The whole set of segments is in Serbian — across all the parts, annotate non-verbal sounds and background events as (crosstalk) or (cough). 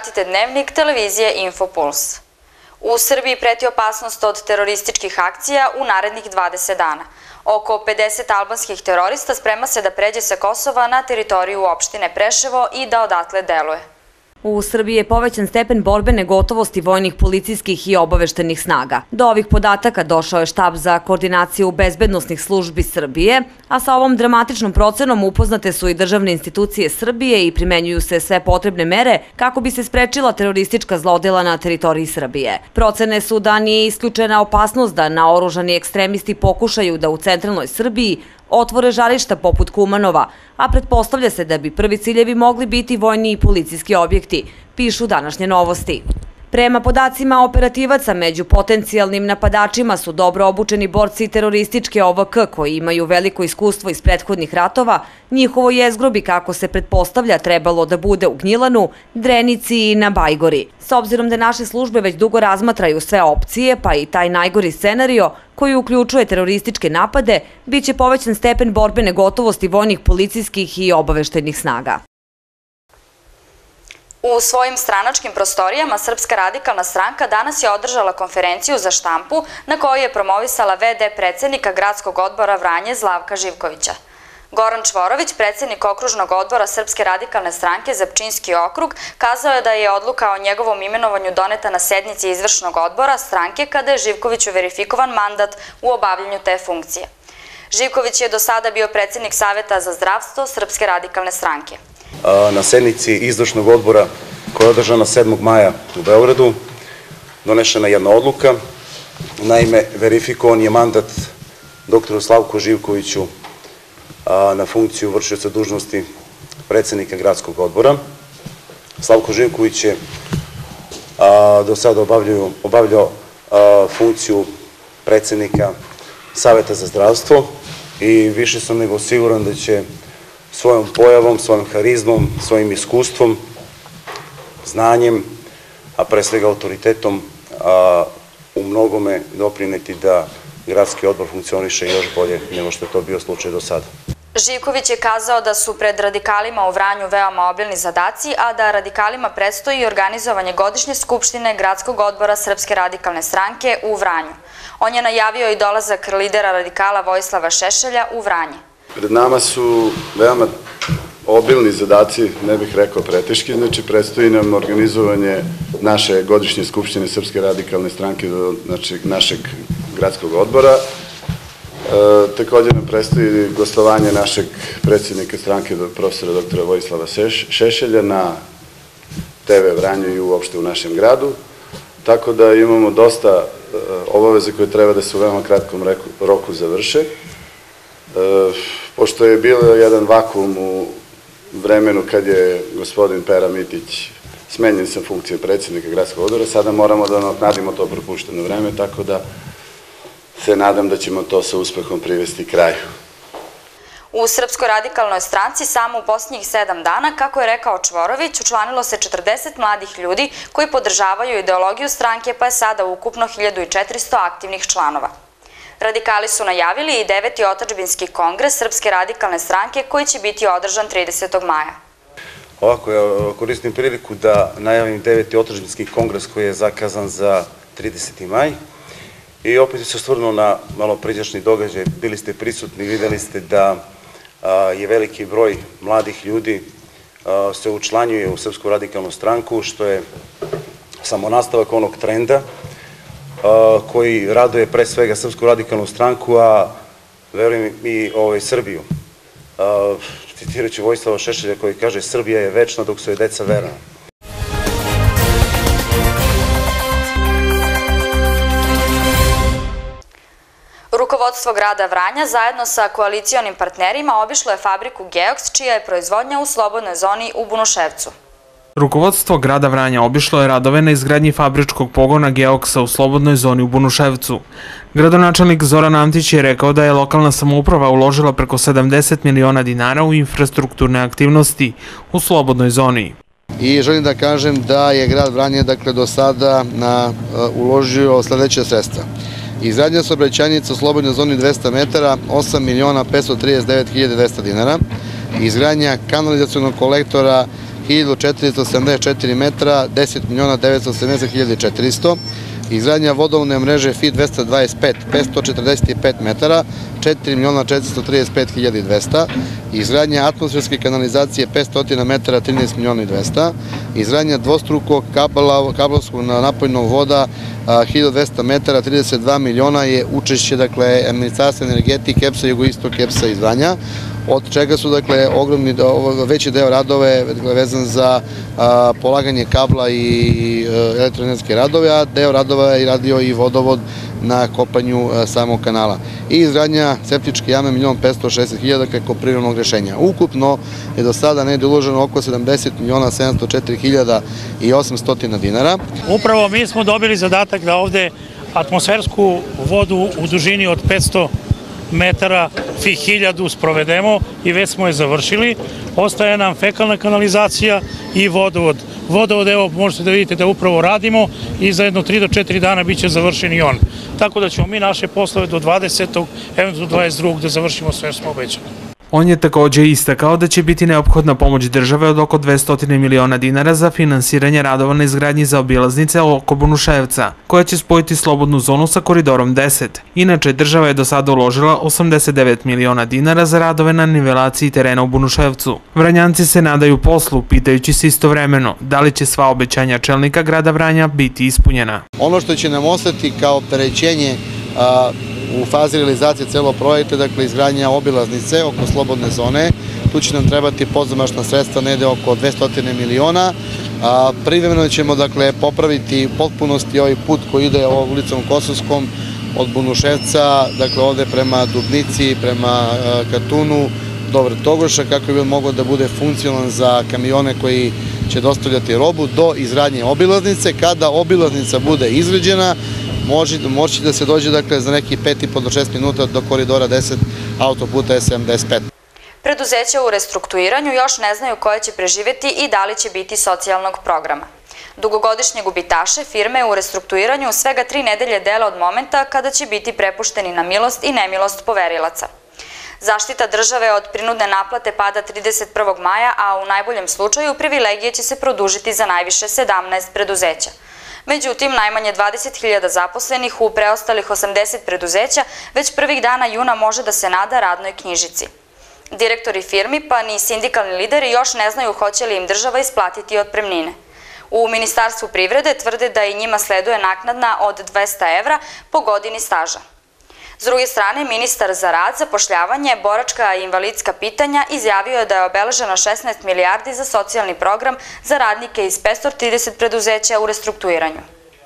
pratite dnevnik televizije Infopuls. U Srbiji preti opasnost od terorističkih akcija u narednih 20 dana. Oko 50 albanskih terorista sprema se da pređe sa Kosova na teritoriju opštine Preševo i da odatle deluje. U Srbiji je povećan stepen borbene gotovosti vojnih policijskih i obaveštenih snaga. Do ovih podataka došao je štab za koordinaciju bezbednostnih službi Srbije, a sa ovom dramatičnom procenom upoznate su i državne institucije Srbije i primenjuju se sve potrebne mere kako bi se sprečila teroristička zlodela na teritoriji Srbije. Procene su da nije isključena opasnost da naoružani ekstremisti pokušaju da u centralnoj Srbiji otvore žarišta poput Kumanova, a pretpostavlja se da bi prvi ciljevi mogli biti vojni i policijski objekti, pišu današnje novosti. Prema podacima operativaca, među potencijalnim napadačima su dobro obučeni borci terorističke OVK koji imaju veliko iskustvo iz prethodnih ratova, njihovo jezgrobi kako se pretpostavlja trebalo da bude u Gnjilanu, Drenici i na Bajgori. S obzirom da naše službe već dugo razmatraju sve opcije, pa i taj najgori scenario koji uključuje terorističke napade, bit će povećan stepen borbene gotovosti vojnih policijskih i obaveštenih snaga. U svojim stranačkim prostorijama Srpska radikalna stranka danas je održala konferenciju za štampu na kojoj je promovisala VD predsednika gradskog odbora Vranje Zlavka Živkovića. Goran Čvorović, predsednik okružnog odbora Srpske radikalne stranke za Pčinski okrug, kazao je da je odluka o njegovom imenovanju doneta na sednici izvršnog odbora stranke kada je Živkoviću verifikovan mandat u obavljanju te funkcije. Živković je do sada bio predsednik Saveta za zdravstvo Srpske radikalne stranke na sednici izvršnog odbora koja je održana 7. maja u Beogradu donešena jedna odluka. Naime, verifikovan je mandat doktoru Slavku Živkoviću na funkciju vršioca dužnosti predsednika gradskog odbora. Slavko Živković je do sada obavljao funkciju predsednika Saveta za zdravstvo i više sam nego siguran da će svojom pojavom, svojom harizmom, svojim iskustvom, znanjem, a pre svega autoritetom u mnogome doprineti da gradski odbor funkcioniše još bolje nego što je to bio slučaj do sada. Živković je kazao da su pred radikalima u Vranju veoma obilni zadaci, a da radikalima predstoji organizovanje godišnje skupštine Gradskog odbora Srpske radikalne stranke u Vranju. On je najavio i dolazak lidera radikala Vojislava Šešelja u Vranje. Pred nama su veoma obilni zadaci, ne bih rekao preteški, znači predstoji nam organizovanje naše godišnje skupštine Srpske radikalne stranke, znači našeg gradskog odbora. E, također nam predstoji gostovanje našeg predsjednika stranke profesora doktora Vojislava Šešelja na TV Vranju i uopšte u našem gradu. Tako da imamo dosta e, obaveze koje treba da se u veoma kratkom roku završe. E, pošto je bilo jedan vakum u vremenu kad je gospodin Pera Mitić smenjen sa funkcije predsjednika gradskog odbora, sada moramo da nadimo to propušteno vreme, tako da se nadam da ćemo to sa uspehom privesti kraju. U Srpskoj radikalnoj stranci samo u posljednjih sedam dana, kako je rekao Čvorović, učlanilo se 40 mladih ljudi koji podržavaju ideologiju stranke, pa je sada ukupno 1400 aktivnih članova. Radikali su najavili i deveti otačbinski kongres Srpske radikalne stranke koji će biti održan 30. maja. Ovako, ja koristim priliku da najavim deveti otačbinski kongres koji je zakazan za 30. maj. I opet se stvrno na malo priđašnji događaj. Bili ste prisutni, videli ste da je veliki broj mladih ljudi se učlanjuje u Srpsku radikalnu stranku, što je samo nastavak onog trenda koji raduje pre svega Srpsku radikalnu stranku, a verujem i ovaj, Srbiju. Citirat ću Vojslava Šešelja koji kaže Srbija je večna dok su je deca verna. Rukovodstvo grada Vranja zajedno sa koalicijonim partnerima obišlo je fabriku Geox, čija je proizvodnja u slobodnoj zoni u Bunuševcu. Rukovodstvo grada Vranja obišlo je radove na izgradnji fabričkog pogona Geoksa u slobodnoj zoni u Bunuševcu. Gradonačelnik Zoran Antić je rekao da je lokalna samouprava uložila preko 70 miliona dinara u infrastrukturne aktivnosti u slobodnoj zoni. I želim da kažem da je grad Vranje dakle, do sada uh, uložio sledeće sredstva. Izradnja saobraćajnica u slobodnoj zoni 200 metara 8 miliona 539 200 dinara, izgradnja kanalizacijonog kolektora 1474 metra 10 miliona 970 400, izgradnja vodovodne mreže FI 225 545 metara 4 miliona 435 200, izgradnja atmosferske kanalizacije 500 metara 13 miliona 200, izgradnja dvostrukog kabla, kablovskog napojnog voda 1200 metara 32 miliona je učešće dakle Ministarstva energetike EPSA Jugoistok EPSA izgradnja od čega su dakle ogromni veći deo radove dakle, vezan za polaganje kabla i e, elektroenergetske radove, a deo radova je radio i vodovod na kopanju a, samog kanala. I izgradnja septičke jame 1.560.000 preko prirodnog rešenja. Ukupno je do sada negde uloženo oko 70 miliona 704.000 i 800 dinara. Upravo mi smo dobili zadatak da ovde atmosfersku vodu u dužini od 500 metara fi hiljadu sprovedemo i već smo je završili. Ostaje nam fekalna kanalizacija i vodovod. Vodovod, evo, možete da vidite da upravo radimo i za jedno 3 do 4 dana biće završen i on. Tako da ćemo mi naše poslove do 20. eventualno do 22. da završimo sve što smo obećali. On je takođe istakao da će biti neophodna pomoć države od oko 200 miliona dinara za finansiranje radova na izgradnji za obilaznice oko Bunuševca, koja će spojiti slobodnu zonu sa koridorom 10. Inače, država je do sada uložila 89 miliona dinara za radove na nivelaciji terena u Bunuševcu. Vranjanci se nadaju poslu, pitajući se istovremeno da li će sva obećanja čelnika grada Vranja biti ispunjena. Ono što će nam ostati kao opterećenje u fazi realizacije celog projekta, dakle izgradnja obilaznice oko slobodne zone. Tu će nam trebati podzamašna sredstva nede oko 200 miliona. Privremeno ćemo dakle popraviti potpunosti ovaj put koji ide ovom ulicom Kosovskom od Bunuševca, dakle ovde prema Dubnici, prema Katunu, do Vrtogoša, kako bi mogao da bude funkcionalan za kamione koji će dostavljati robu do izradnje obilaznice. Kada obilaznica bude izređena, može, moći da se dođe dakle, za neki 5,5 do 6 minuta do koridora 10 autoputa SM15. Preduzeća u restrukturiranju još ne znaju koje će preživeti i da li će biti socijalnog programa. Dugogodišnje gubitaše firme u restrukturiranju svega tri nedelje dela od momenta kada će biti prepušteni na milost i nemilost poverilaca. Zaštita države od prinudne naplate pada 31. maja, a u najboljem slučaju privilegije će se produžiti za najviše 17 preduzeća. Međutim, najmanje 20.000 zaposlenih u preostalih 80 preduzeća već prvih dana juna može da se nada radnoj knjižici. Direktori firmi pa ni sindikalni lideri još ne znaju hoće li im država isplatiti otpremnine. U Ministarstvu privrede tvrde da i njima sleduje naknadna od 200 evra po godini staža. S druge strane, ministar za rad, zapošljavanje, boračka i invalidska pitanja izjavio je da je obeleženo 16 milijardi za socijalni program za radnike iz 530 preduzeća u restrukturiranju.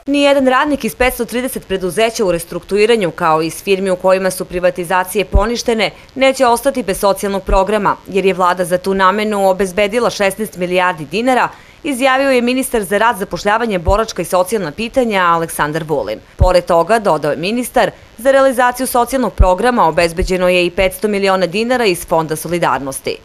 Nijedan radnik iz 530 preduzeća u restrukturiranju, kao i iz firmi u kojima su privatizacije poništene, neće ostati bez socijalnog programa, jer je vlada za tu namenu obezbedila 16 milijardi dinara izjavio je ministar za rad, zapošljavanje, boračka i socijalna pitanja Aleksandar Vulin. Pored toga, dodao je ministar, za realizaciju socijalnog programa obezbeđeno je i 500 miliona dinara iz Fonda solidarnosti.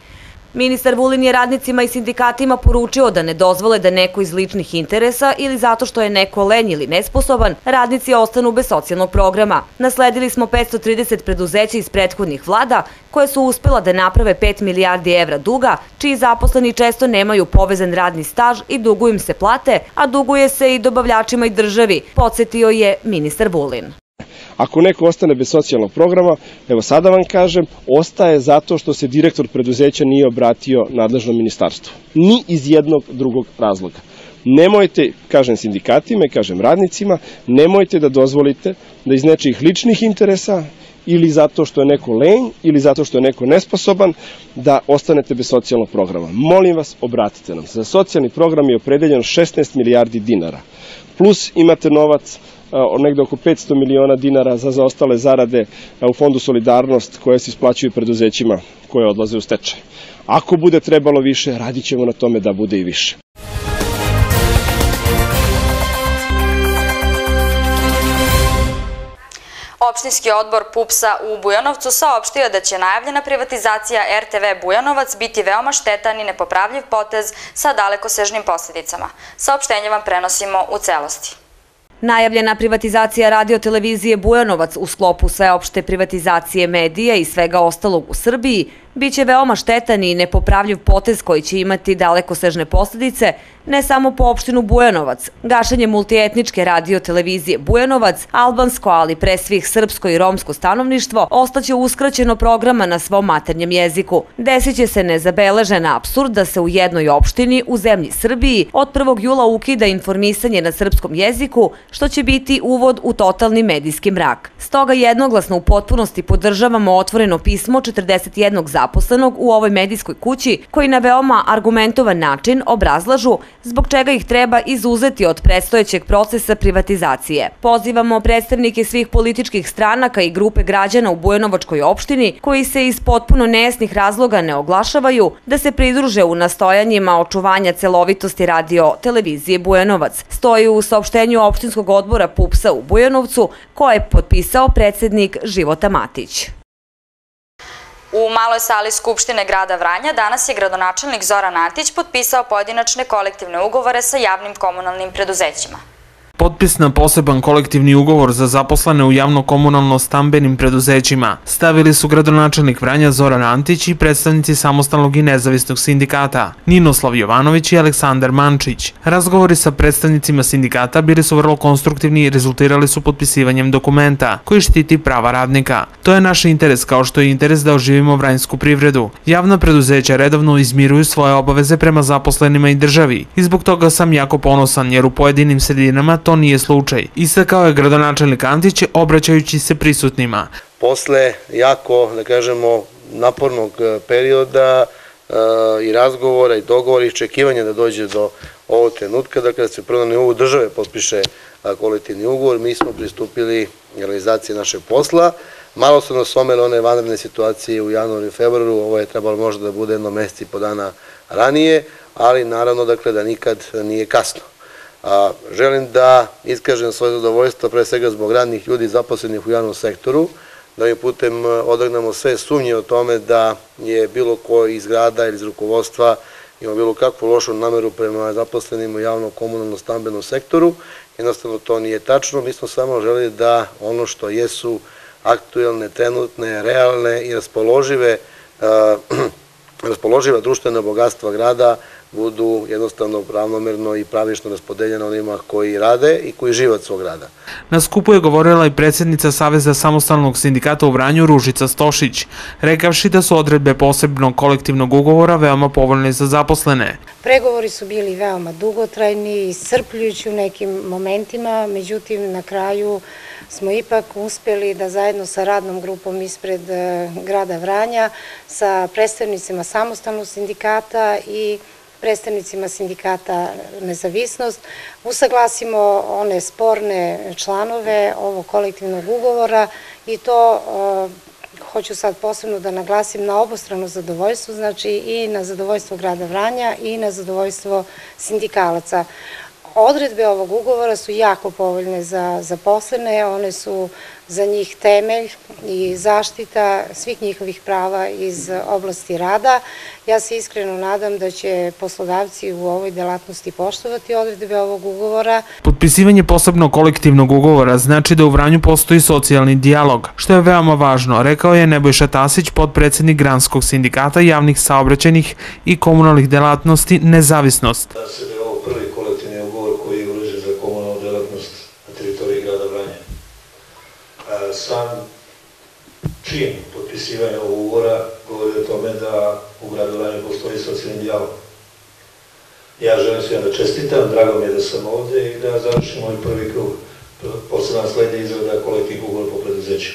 Ministar Vulin je radnicima i sindikatima poručio da ne dozvole da neko iz ličnih interesa ili zato što je neko lenj ili nesposoban, radnici ostanu bez socijalnog programa. Nasledili smo 530 preduzeća iz prethodnih vlada koje su uspela da naprave 5 milijardi evra duga, čiji zaposleni često nemaju povezan radni staž i dugu im se plate, a duguje se i dobavljačima i državi, podsjetio je ministar Vulin. Ako neko ostane bez socijalnog programa, evo sada vam kažem, ostaje zato što se direktor preduzeća nije obratio nadležnom ministarstvu. Ni iz jednog drugog razloga. Nemojte, kažem sindikatima i kažem radnicima, nemojte da dozvolite da iz nečih ličnih interesa ili zato što je neko lenj ili zato što je neko nesposoban da ostanete bez socijalnog programa. Molim vas, obratite nam. Za socijalni program je opredeljeno 16 milijardi dinara. Plus imate novac negde oko 500 miliona dinara za zaostale zarade u Fondu Solidarnost koje se isplaćuju preduzećima koje odlaze u stečaj. Ako bude trebalo više, radit ćemo na tome da bude i više. Opštinski odbor PUPS-a u Bujanovcu saopštio da će najavljena privatizacija RTV Bujanovac biti veoma štetan i nepopravljiv potez sa dalekosežnim posljedicama. Saopštenje vam prenosimo u celosti. Najavljena privatizacija radiotelevizije Bujanovac u sklopu sveopšte privatizacije medija i svega ostalog u Srbiji biće veoma štetan i nepopravljiv potez koji će imati dalekosežne posledice ne samo po opštinu Bujanovac, gašenje multietničke radio televizije Bujanovac, albansko, ali pre svih srpsko i romsko stanovništvo, ostaće uskraćeno programa na svom maternjem jeziku. Desit će se nezabeležen absurd da se u jednoj opštini u zemlji Srbiji od 1. jula ukida informisanje na srpskom jeziku, što će biti uvod u totalni medijski mrak. Stoga jednoglasno u potpunosti podržavamo otvoreno pismo 41 zaposlenog u ovoj medijskoj kući koji na veoma argumentovan način obrazlažu zbog čega ih treba izuzeti od predstojećeg procesa privatizacije. Pozivamo predstavnike svih političkih stranaka i grupe građana u Bujanovačkoj opštini koji se iz potpuno nejasnih razloga ne oglašavaju da se pridruže u nastojanjima očuvanja celovitosti radio televizije Bujanovac. Stoji u saopštenju opštinskog odbora PUPS-a u Bujanovcu koje je potpisao predsednik Života Matić. U maloj sali Skupštine grada Vranja danas je gradonačelnik Zoran Antić potpisao pojedinačne kolektivne ugovore sa javnim komunalnim preduzećima. Potpis na poseban kolektivni ugovor za zaposlene u javno-komunalno-stambenim preduzećima stavili su gradonačelnik Vranja Zoran Antić i predstavnici samostalnog i nezavisnog sindikata Ninoslav Jovanović i Aleksandar Mančić. Razgovori sa predstavnicima sindikata bili su vrlo konstruktivni i rezultirali su potpisivanjem dokumenta koji štiti prava radnika. To je naš interes kao što je interes da oživimo vranjsku privredu. Javna preduzeća redovno izmiruju svoje obaveze prema zaposlenima i državi i zbog toga sam jako ponosan jer u pojedinim sredinama to to nije slučaj. Istakao je gradonačelnik Antić obraćajući se prisutnima. Posle jako, da kažemo, napornog e, perioda e, i razgovora i dogovora i iščekivanja da dođe do ovog trenutka, da kada se prvo na nivou države potpiše kolektivni ugovor, mi smo pristupili realizaciji našeg posla. Malo su nas omele one vanredne situacije u januaru i februaru, ovo je trebalo možda da bude jedno meseci po dana ranije, ali naravno dakle da nikad nije kasno. A, želim da iskažem svoje zadovoljstvo pre svega zbog radnih ljudi zaposlenih u javnom sektoru, da ovim putem e, odagnamo sve sumnje o tome da je bilo ko iz grada ili iz rukovodstva ima bilo kakvu lošu nameru prema zaposlenim u javnom komunalnom stambenom sektoru. Jednostavno to nije tačno. Mi smo samo želeli da ono što jesu aktuelne, trenutne, realne i raspoložive (clears throat) raspoloživa društvena bogatstva grada budu jednostavno ravnomerno i pravično raspodeljene onima koji rade i koji žive od svog rada. Na skupu je govorila i predsjednica Saveza samostalnog sindikata u Vranju Ružica Stošić, rekavši da su odredbe posebnog kolektivnog ugovora veoma povoljne za zaposlene. Pregovori su bili veoma dugotrajni i srpljujući u nekim momentima, međutim na kraju smo ipak uspjeli da zajedno sa radnom grupom ispred e, grada Vranja, sa predstavnicima samostalnog sindikata i predstavnicima sindikata Nezavisnost, usaglasimo one sporne članove ovog kolektivnog ugovora i to e, hoću sad posebno da naglasim na obostrano zadovoljstvo, znači i na zadovoljstvo grada Vranja i na zadovoljstvo sindikalaca. Odredbe ovog ugovora su jako povoljne za zaposlene, one su za njih temelj i zaštita svih njihovih prava iz oblasti rada. Ja se iskreno nadam da će poslodavci u ovoj delatnosti poštovati odredbe ovog ugovora. Potpisivanje posebnog kolektivnog ugovora znači da u Vranju postoji socijalni dijalog, što je veoma važno, rekao je Nebojša Tasić, podpredsednik Granskog sindikata javnih saobraćenih i komunalnih delatnosti Nezavisnost. Da se je ovo prvi kolektivni ugovor koji je uređen za komunalnu delatnost na teritoriji grada Vranja sam čin potpisivanja ovog ugovora govori o tome da u gradu Vranje postoji socijalni dijalog. Ja želim svima da čestitam, drago mi je da sam ovde i da završim ovaj prvi krug. Posle nam sledi izrada kolektivnog ugovora po preduzeću.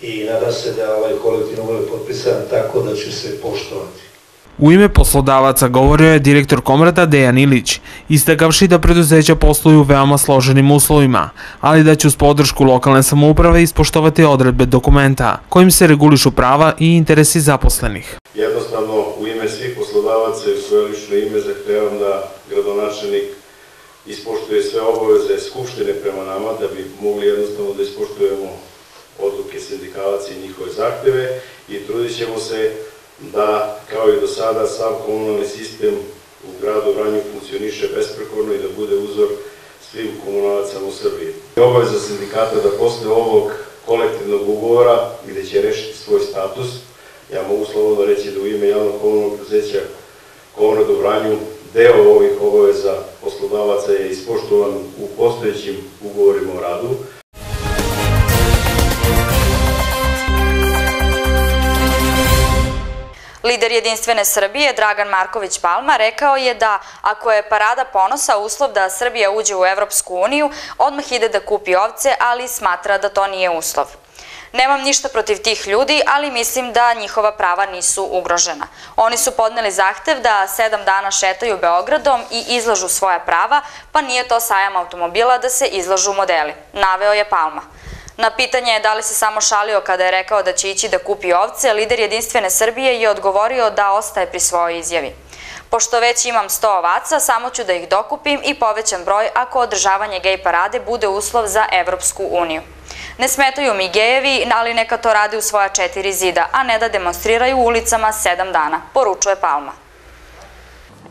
I nadam se da ovaj kolektivni ugovor je potpisan tako da će se poštovati. U ime poslodavaca govorio je direktor Komrada Dejan Ilić, istakavši da preduzeća posluju u veoma složenim uslovima, ali da će uz podršku lokalne samouprave ispoštovati odredbe dokumenta, kojim se regulišu prava i interesi zaposlenih. Jednostavno, u ime svih poslodavaca i u svoje lično ime zahtevam da gradonačelnik ispoštuje sve obaveze Skupštine prema nama, da bi mogli jednostavno da ispoštujemo odluke sindikalaca i njihove zahteve i trudit ćemo se da, kao i do sada, sav komunalni sistem u gradu Vranju funkcioniše besprekorno i da bude uzor svim komunalacama u Srbiji. Obaveza sindikata da posle ovog kolektivnog ugovora, gde će rešiti svoj status, Ja mogu slobodno reći da u ime javnog komunalnog preduzeća Komrad u Vranju deo ovih obaveza poslodavaca je ispoštovan u postojećim ugovorima o radu, Lider Jedinstvene Srbije, Dragan Marković Palma, rekao je da ako je parada ponosa uslov da Srbija uđe u Evropsku uniju, odmah ide da kupi ovce, ali smatra da to nije uslov. Nemam ništa protiv tih ljudi, ali mislim da njihova prava nisu ugrožena. Oni su podneli zahtev da sedam dana šetaju Beogradom i izlažu svoja prava, pa nije to sajam automobila da se izlažu modeli. Naveo je Palma. Na pitanje da li se samo šalio kada je rekao da će ići da kupi ovce, lider Jedinstvene Srbije je odgovorio da ostaje pri svojoj izjavi. Pošto već imam 100 ovaca, samo ću da ih dokupim i povećan broj ako održavanje gej parade bude uslov za Evropsku uniju. Ne smetaju mi gejevi, ali neka to rade u svoja četiri zida, a ne da demonstriraju ulicama sedam dana, poručuje Palma.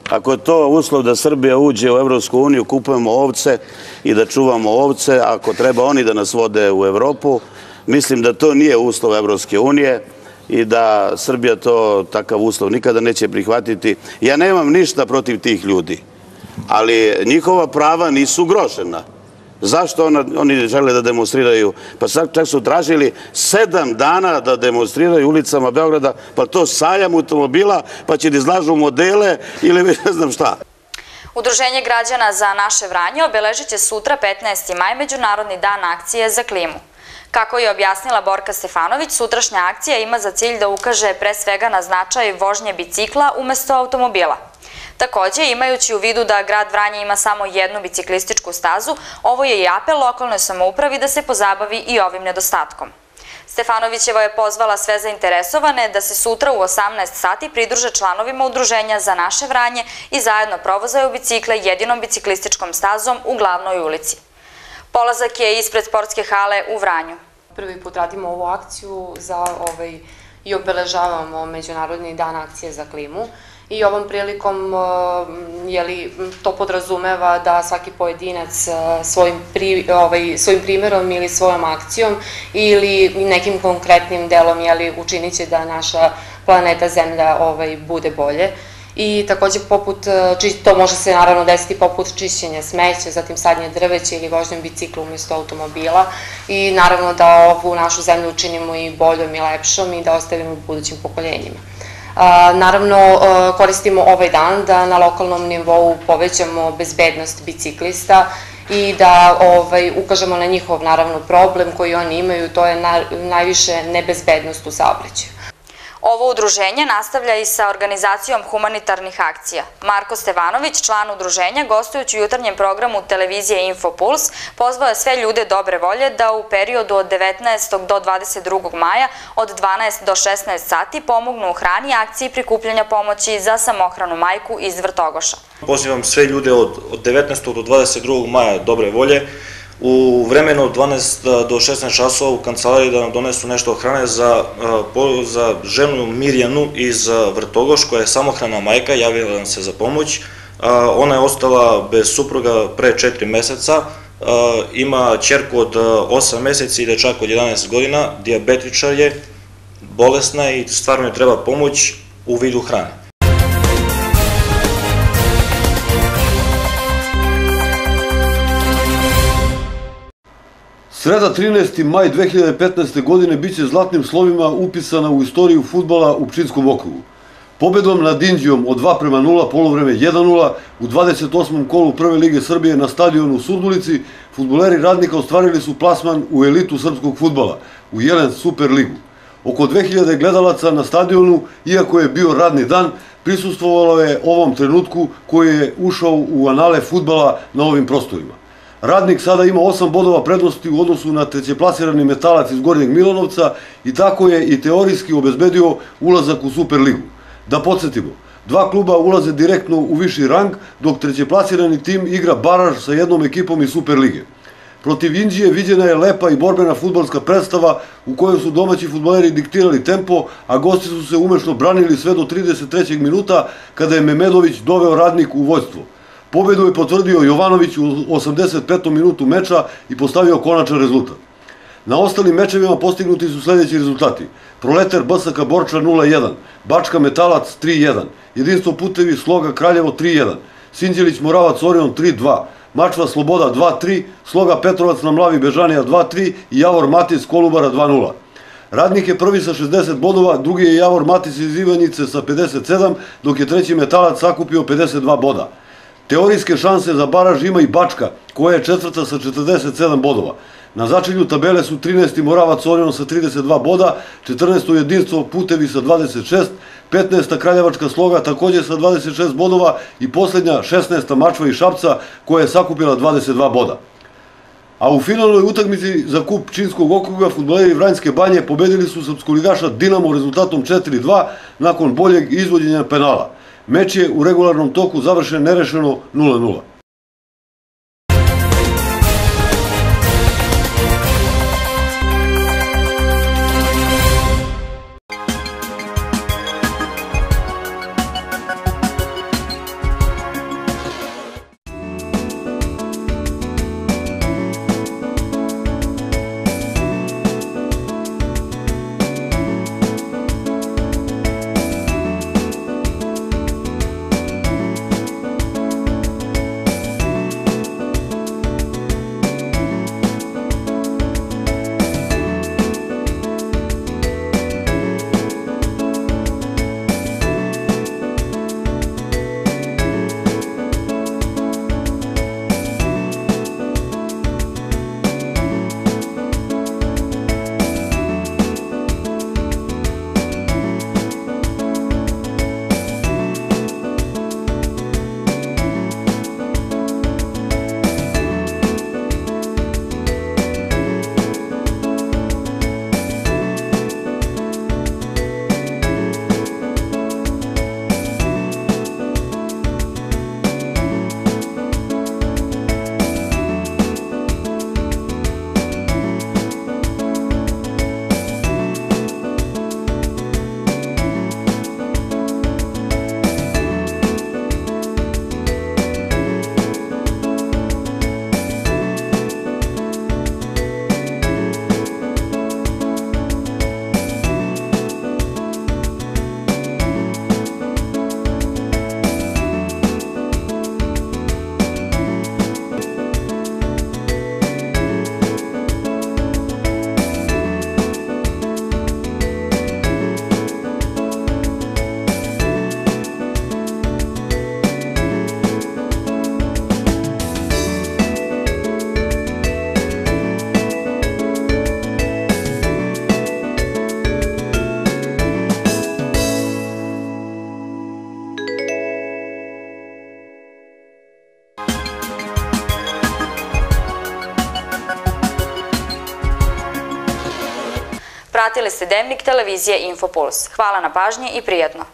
Ako je to uslov da Srbija uđe u Evropsku uniju, kupujemo ovce i da čuvamo ovce, ako treba oni da nas vode u Evropu, mislim da to nije uslov Evropske unije i da Srbija to takav uslov nikada neće prihvatiti. Ja nemam ništa protiv tih ljudi, ali njihova prava nisu grožena. Zašto oni žele da demonstriraju? Pa sad čak su tražili sedam dana da demonstriraju ulicama Beograda, pa to sajam automobila, pa će da izlažu modele ili (laughs) ne znam šta. Udruženje građana za naše Vranje obeležit će sutra 15. maj Međunarodni dan akcije za klimu. Kako je objasnila Borka Stefanović, sutrašnja akcija ima za cilj da ukaže pre svega na značaj vožnje bicikla umesto automobila. Takođe, imajući u vidu da grad Vranje ima samo jednu biciklističku stazu, ovo je i apel lokalnoj samoupravi da se pozabavi i ovim nedostatkom. Stefanovićeva je pozvala sve zainteresovane da se sutra u 18 sati pridruže članovima udruženja za naše Vranje i zajedno provozaju bicikle jedinom biciklističkom stazom u glavnoj ulici. Polazak je ispred sportske hale u Vranju. Prvi put radimo ovu akciju za ovaj, i obeležavamo Međunarodni dan akcije za klimu i ovom prilikom jeli, to podrazumeva da svaki pojedinac svojim, pri, ovaj, svojim primerom ili svojom akcijom ili nekim konkretnim delom jeli, učinit će da naša planeta Zemlja ovaj, bude bolje i takođe poput, to može se naravno desiti poput čišćenja smeća, zatim sadnje drveća ili vožnjom bicikla umesto automobila i naravno da ovu našu zemlju učinimo i boljom i lepšom i da ostavimo budućim pokoljenjima. Naravno, koristimo ovaj dan da na lokalnom nivou povećamo bezbednost biciklista i da ovaj, ukažemo na njihov naravno problem koji oni imaju, to je na, najviše nebezbednost u saobraćaju. Ovo udruženje nastavlja i sa organizacijom humanitarnih akcija. Marko Stevanović, član udruženja, gostujući u jutarnjem programu televizije Infopuls, pozvao je sve ljude dobre volje da u periodu od 19. do 22. maja od 12 do 16 sati pomognu u hrani akciji prikupljanja pomoći za samohranu majku iz Vrtogoša. Pozivam sve ljude od 19. do 22. maja dobre volje u vremenu od 12 do 16 časova u kancelariji da nam donesu nešto hrane za, za ženu Mirjanu iz Vrtogoš koja je samohrana majka, javila nam se za pomoć. Ona je ostala bez supruga pre 4 meseca, ima čerku od 8 meseci i dečak od 11 godina, diabetičar je, bolesna i stvarno je treba pomoć u vidu hrane. Sreda 13. maj 2015. godine biće zlatnim slovima upisana u istoriju futbala u Pčinskom okrugu. Pobedom nad Indijom od 2 prema 0, polovreme 1-0, u 28. kolu Prve lige Srbije na stadionu u Surdulici, futboleri radnika ostvarili su plasman u elitu srpskog futbala, u Jelen Super ligu. Oko 2000 gledalaca na stadionu, iako je bio radni dan, prisustvovalo je ovom trenutku koji je ušao u anale futbala na ovim prostorima. Radnik sada ima 8 bodova prednosti u odnosu na trećeplasirani metalac iz Gornjeg Milanovca i tako je i teorijski obezbedio ulazak u Superligu. Da podsjetimo, dva kluba ulaze direktno u viši rang, dok trećeplasirani tim igra baraž sa jednom ekipom iz Superlige. Protiv Indije viđena je lepa i borbena futbolska predstava u kojoj su domaći futboleri diktirali tempo, a gosti su se umešno branili sve do 33. minuta kada je Memedović doveo radnik u vojstvo. Pobedu je potvrdio Jovanović u 85. minutu meča i postavio konačan rezultat. Na ostalim mečevima postignuti su sledeći rezultati. Proleter BSK Borča 0-1, Bačka Metalac 3-1, Jedinstvo putevi Sloga Kraljevo 3-1, Sinđelić Moravac Orion 3-2, Mačva Sloboda 2-3, Sloga Petrovac na Mlavi Bežanija 2-3 i Javor Matic Kolubara 2-0. Radnik je prvi sa 60 bodova, drugi je Javor Matic iz Ivanjice sa 57, dok je treći metalac sakupio 52 boda. Teorijske šanse za baraž ima i Bačka, koja je četvrta sa 47 bodova. Na začelju tabele su 13. Moravac Orion sa 32 boda, 14. jedinstvo Putevi sa 26, 15. Kraljevačka sloga takođe sa 26 bodova i poslednja 16. Mačva i Šapca koja je sakupila 22 boda. A u finalnoj utakmici za kup Činskog okruga futboleri Vranjske banje pobedili su srpskoligaša Dinamo rezultatom 4-2 nakon boljeg izvođenja penala. Meč je u regularnom toku završen nerešeno 0-0. Pratili ste Dnevnik televizije Infopuls. Hvala na pažnji i prijatno.